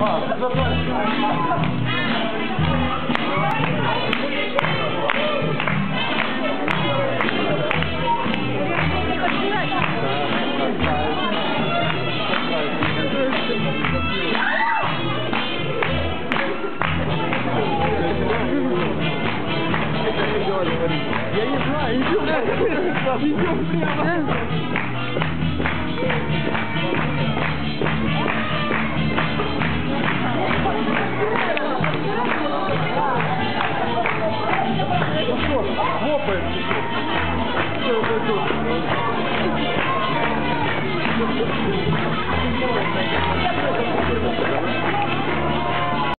E aí, vai, viu? Né? Viu, prima? 本事，就会。